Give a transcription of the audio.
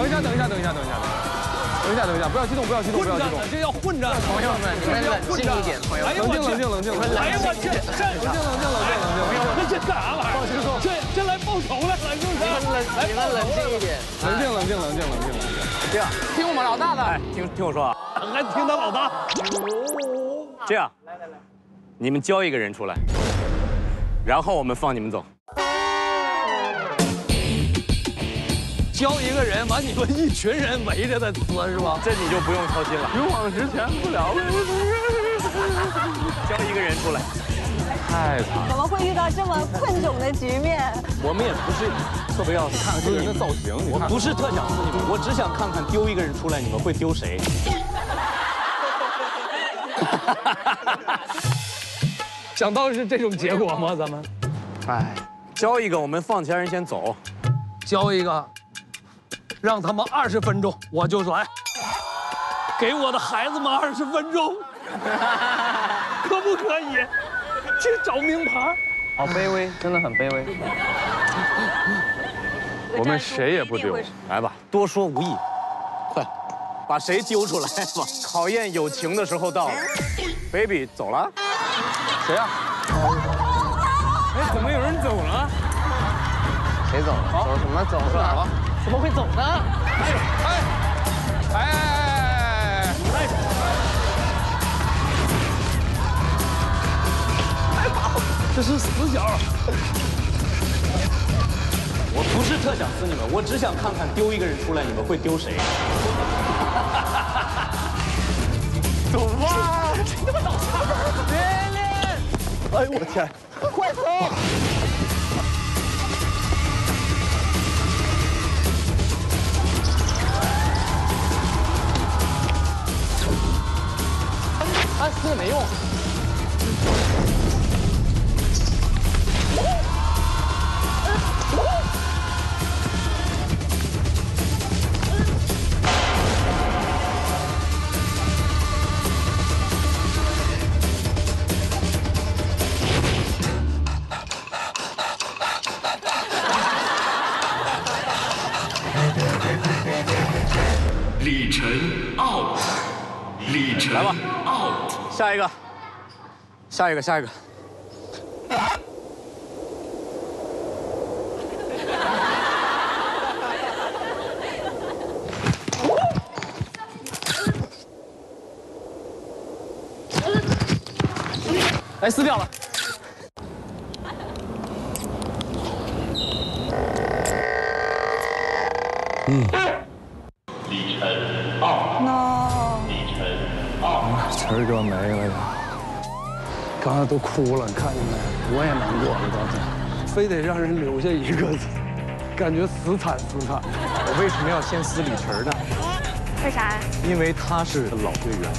等一下，等一下，等一下，等一下，等一下，等一下，不要激动，不要激动，不要激动。这要混战，朋友们，你们冷静一点，朋友们。冷静，冷静，冷静，冷静。哎呀我去，冷静，冷静，冷静，冷静。这这干啥玩意儿？这这来报仇来了，是不是？你们冷静一点，冷静，冷静，冷静，冷静，冷静。这样，听我们老大的。哎，听听我说啊，还听他老大。这样，来来来，你们交一个人出来，然后我们放你们走。交一个人把你们一群人围着他搓是吧？这你就不用操心了，勇往直前不了。教一个人出来，太惨了。怎么会遇到这么困窘的局面？我们也不是特别要看看这个人的造型，我不是特想撕你们，我只想看看丢一个人出来，你们会丢谁？想到是这种结果吗？咱们哎，教一个，我们放其他人先走。教一个，让他们二十分钟，我就来，给我的孩子们二十分钟，可不可以？去找名牌。好卑微，真的很卑微。我们谁也不丢。来吧，多说无益，快，把谁丢出来吧。考验友情的时候到了。baby 走了，谁呀？哎，怎么有人走了？谁走了？走什么走了？怎么会走呢？哎哎哎哎哎！这是死角。我不是特想撕你们，我只想看看丢一个人出来，你们会丢谁？走吧！这么搞笑的？别练！哎呦我天！快走！哎，撕也没用。李晨 out，李晨。来吧。Out，下一个，下一个，下一个。哎，撕掉了。李晨儿哥没了呀！刚才都哭了，你看见没？我也难过了，刚才，非得让人留下一个，感觉死惨死惨。我为什么要先撕李晨呢？为啥？因为他是老队员，